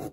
Wow.